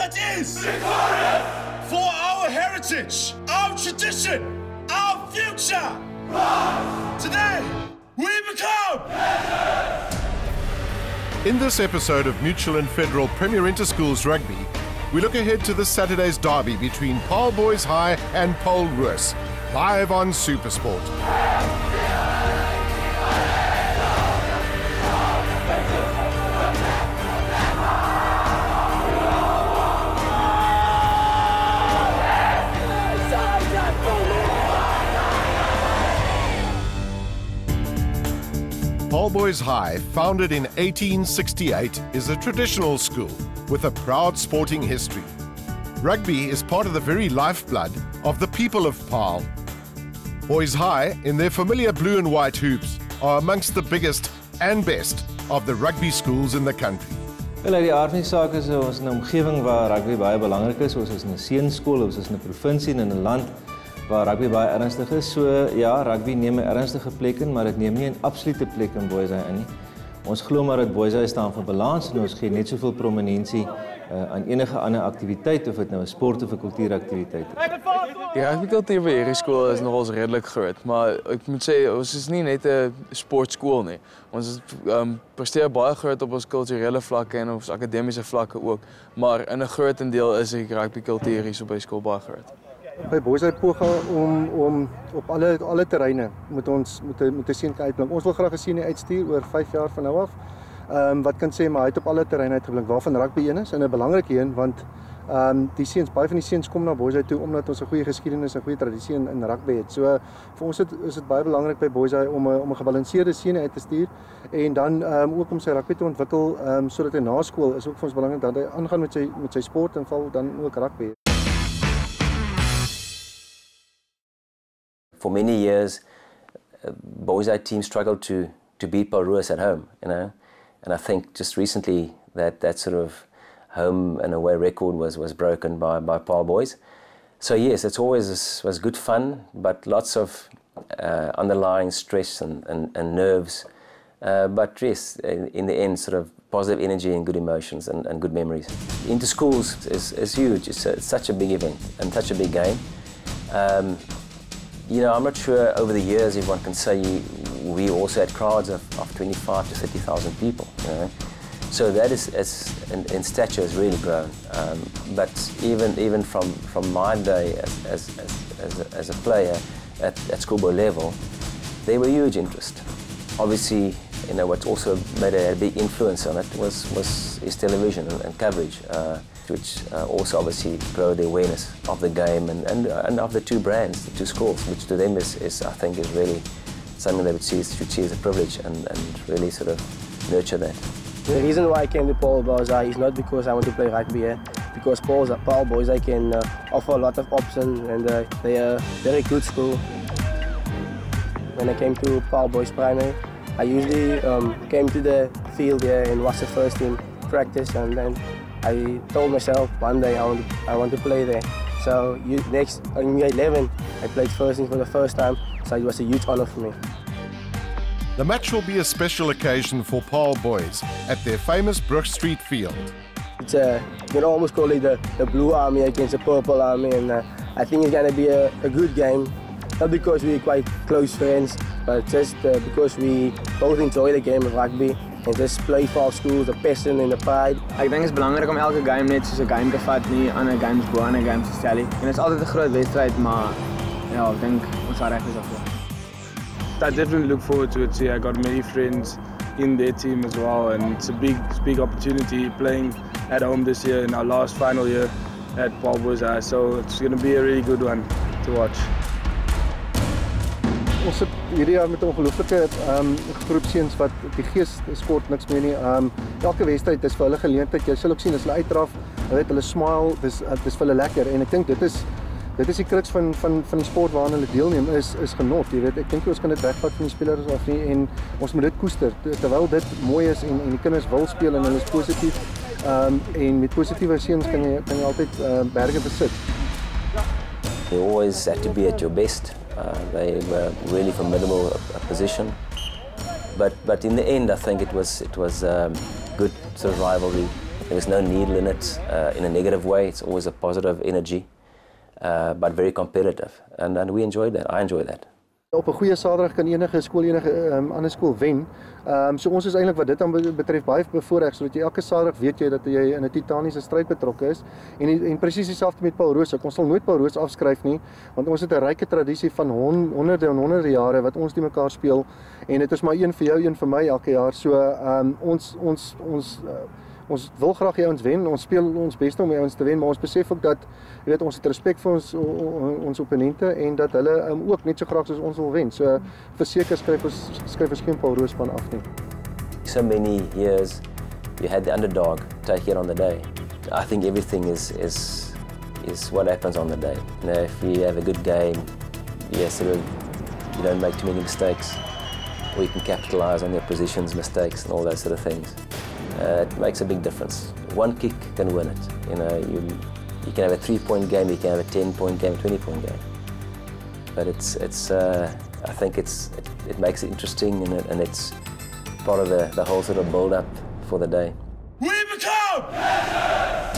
that is for our heritage, our tradition, our future. Today, we become. In this episode of Mutual and Federal Premier Interschools Rugby, we look ahead to this Saturday's derby between Paarl Boys High and Paul Roos, live on Supersport. Paarl Boys High, founded in 1868, is a traditional school with a proud sporting history. Rugby is part of the very lifeblood of the people of Paarl. Boys High, in their familiar blue and white hoops, are amongst the biggest and best of the rugby schools in the country. Wel, uit die aard van die saak is ons in 'n omgewing waar rugby baie belangrik is. Ons is 'n seunskool, ons is in 'n provinsie en in 'n land waar rugby baie ernstig is. So ja, rugby neem ernstige plek in, maar dit neem nie 'n absolute plek in High in nie. Ons glo maar dat High staan vir balans en ons gee net soveel prominensie uh, aan enige ander aktiwiteit of dit nou 'n sport of 'n kultuuraktiwiteit is. Die rugbykultuur by hierdie skool is redelik groot, maar ek moet sê ons is nie net 'n sportskool nie. Ons is um presteer baie groot op ons kulturele vlakke en ons akademiese vlakke ook, maar in 'n grootendeel is die rugbykultuur hier so by skool baie groot. By High poog om om op alle alle terreine moet ons moet moet 'n seun uitblink. Ons wil graag 'n seun uitstuur oor 5 jaar van nou af. Ehm um, wat kan sê maar hy het op alle terreine uitgeblink waarvan rugby een is en 'n belangrike een want ehm um, die seuns baie van die seuns kom na High toe omdat ons 'n goeie geskiedenis en goeie tradisie in, in rugby het. So vir ons het, is dit baie belangrik by High om 'n om 'n gebalanseerde seun uit te stuur en dan ehm um, ook om sy rugby te ontwikkel ehm um, sodat hy na skool is ook vir ons belangrik dat hy aangaan met sy met sy sport en val dan ook rugby. For many years, uh, boys' team struggled to to beat Paul Roos at home, you know, and I think just recently that that sort of home and away record was was broken by by Paarl boys. So yes, it's always was good fun, but lots of uh, underlying stress and, and, and nerves. Uh, but yes, in, in, the end, sort of positive energy and good emotions and, and good memories. Interschools is, is huge. It's, a, it's, such a big event and such a big game. Um, you know, I'm not sure over the years if one can say you, we also had crowds of, of 25 to 30,000 people, you know. So that is, is in, in, stature has really grown. Um, but even even from, from my day as, as, as, as, a, as a player at, at schoolboy level, they were huge interest. Obviously, you know, what also made a big influence on it was, was his television and, and coverage. Uh, which uh, also obviously grow the awareness of the game and, and, and of the two brands, the two schools, which to them is, is I think, is really something they would see, should see as a privilege and, and really sort of nurture that. The reason why I came to Paarl Boys is not because I want to play rugby here, because Paarl's, Boys I can uh, offer a lot of options and uh, they are very good school. When I came to Paarl Boys Primary, I usually um, came to the field here and was the first team practice and then I told myself one day I want to, I want to play there. So you, next in year 11, I played first team for the first time, so it was a huge honor for me. The match will be a special occasion for Paarl boys at their famous Brug Street field. It's a, you can almost call it the, the Blue Army against the Purple Army, and uh, I think it's going to be a, a, good game. Not because we're quite close friends, but just uh, because we both enjoy the game of rugby en dis play for our schools, the passion and the pride. Ek dink dit is belangrik om elke game net soos 'n game te vat, nie ander games bo ander games te stel nie. En dit is altyd 'n groot wedstryd, maar ja, ek dink ons sal reg wees daarvoor. I definitely look forward to it. See, I got many friends in their team as well, and it's a big, big opportunity playing at home this year in our last final year at Paarl Boys So it's going to be a really good one to watch. Hierdie jaar met ongelooflike ehm um, groep seuns wat die gees sport niks meer nie. Ehm um, elke wedstryd is vir hulle geleentheid. Jy sal ook sien as hulle uitdraf, hulle het hulle smile, dis eh, dis vir hulle lekker en ek dink dit is dit is die kruks van van van die sport waaraan hulle deelneem is is genot. Jy weet, ek dink ons kan dit wegvat van die spelers af nie en ons moet dit koester terwyl dit mooi is en en die kinders wil speel en hulle is positief. Ehm um, en met positiewe seuns kan jy kan jy altyd uh, berge besit. You always have to be at your best. Uh, they were really formidable opposition. But, but in the end, I think it was, it was um, good sort of rivalry There was no needle in it uh, in a negative way. It's always a positive energy, uh, but very competitive. And, and we enjoyed that. I enjoyed that. Op 'n goeie Saterdag kan enige skool enige um, ander skool wen. Ehm um, so ons is eintlik wat dit dan betref baie bevoordeel sodat jy elke Saterdag weet jy dat jy in 'n titaniese stryd betrokke is en en presies dieselfde met Paul Roos. Ons sal nooit Paul Roos afskryf nie want ons het 'n ryk tradisie van hon, honderde en honderde jare wat ons die mekaar speel en dit is maar een vir jou, een vir my elke jaar. So ehm um, ons ons ons uh, ons wil graag die ouens wen. Ons speel ons bes om ouens te wen, maar ons besef ook dat jy weet ons het respek vir ons ons opponente en dat hulle um, ook net so graag soos ons wil wen. So verseker skryf ons skryf ons geen Paul Roospan af nie. So many years you had the underdog take it on the day. I think everything is is is what happens on the day. You if you have a good game, of you don't make too many mistakes, you can capitalize on your positions, mistakes, and all those sort of things. Uh, it makes a big difference. One kick can win it. You know, you, you can have a three-point game, you can have a 10-point game, 20-point game. But it's, it's uh, I think it's, it, it, makes it interesting and, it, and it's part of the, the whole sort of build-up for the day. We become